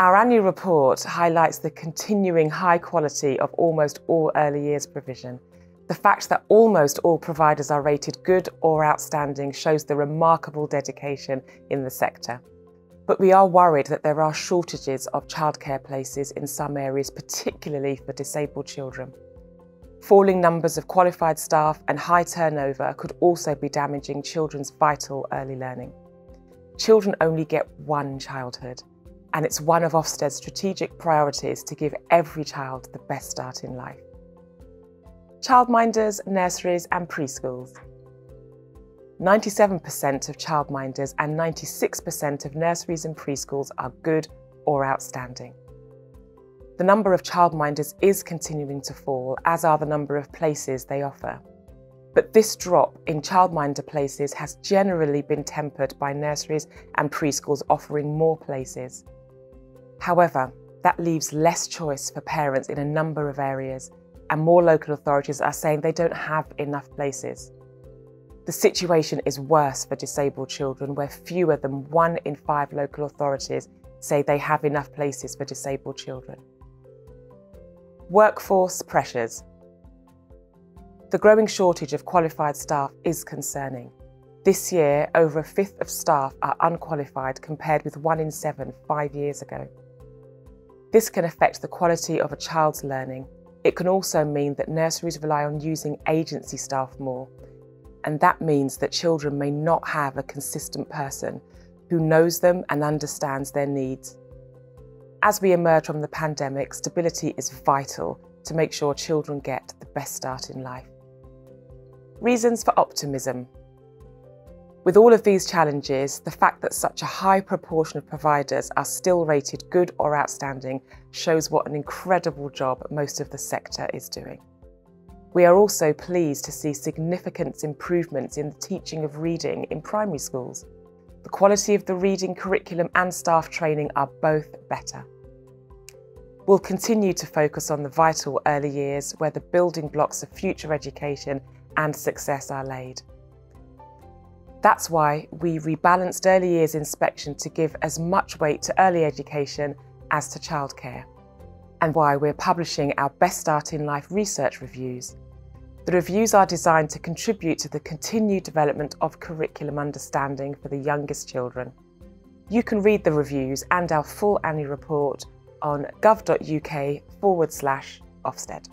Our annual report highlights the continuing high quality of almost all early years provision. The fact that almost all providers are rated good or outstanding shows the remarkable dedication in the sector. But we are worried that there are shortages of childcare places in some areas, particularly for disabled children. Falling numbers of qualified staff and high turnover could also be damaging children's vital early learning. Children only get one childhood and it's one of Ofsted's strategic priorities to give every child the best start in life. Childminders, nurseries and preschools. 97% of childminders and 96% of nurseries and preschools are good or outstanding. The number of childminders is continuing to fall, as are the number of places they offer. But this drop in childminder places has generally been tempered by nurseries and preschools offering more places. However, that leaves less choice for parents in a number of areas, and more local authorities are saying they don't have enough places. The situation is worse for disabled children, where fewer than one in five local authorities say they have enough places for disabled children. Workforce pressures. The growing shortage of qualified staff is concerning. This year, over a fifth of staff are unqualified compared with one in seven five years ago. This can affect the quality of a child's learning. It can also mean that nurseries rely on using agency staff more, and that means that children may not have a consistent person who knows them and understands their needs. As we emerge from the pandemic, stability is vital to make sure children get the best start in life. Reasons for optimism. With all of these challenges, the fact that such a high proportion of providers are still rated good or outstanding shows what an incredible job most of the sector is doing. We are also pleased to see significant improvements in the teaching of reading in primary schools. The quality of the reading curriculum and staff training are both better. We'll continue to focus on the vital early years where the building blocks of future education and success are laid. That's why we rebalanced early years inspection to give as much weight to early education as to childcare, and why we're publishing our Best Start in Life research reviews. The reviews are designed to contribute to the continued development of curriculum understanding for the youngest children. You can read the reviews and our full annual report on gov.uk forward slash Ofsted.